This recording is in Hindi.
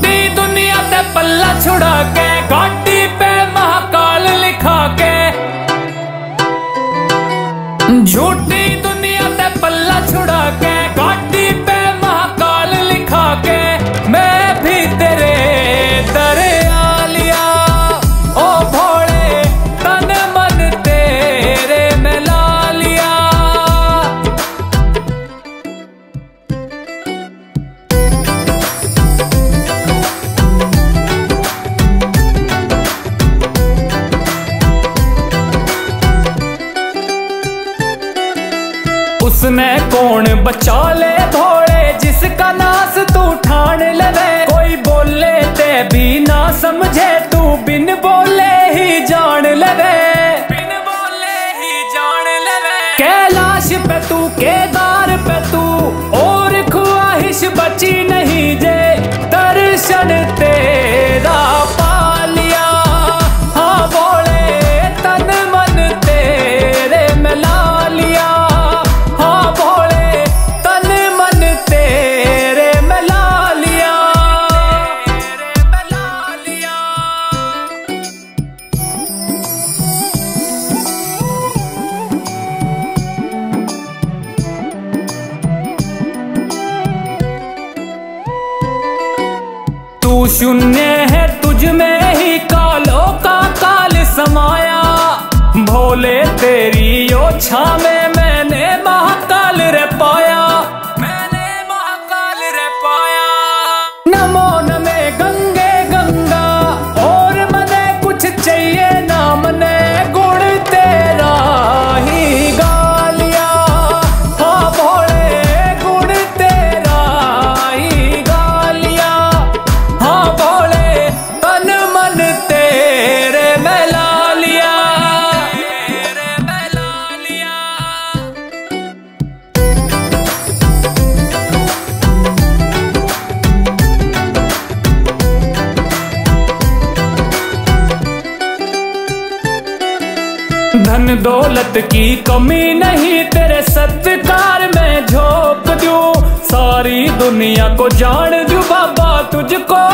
छोटी दुनिया ते पल्ला छुड़ा के, घाटी पे महाकाल लिखा के। झूठी दुनिया ते पल्ला छुड़ा के उसने कौन बचा ले थोड़े जिसका नास तू ठान लवे। कोई बोले ते भी ना समझे, तू बिन बोले शून्य है तुझ में ही कालों का काल समाया। भोले तेरी ओछा में दौलत की कमी नहीं, तेरे सत्कार में झोंक दू। सारी दुनिया को जान दू बाबा तुझको।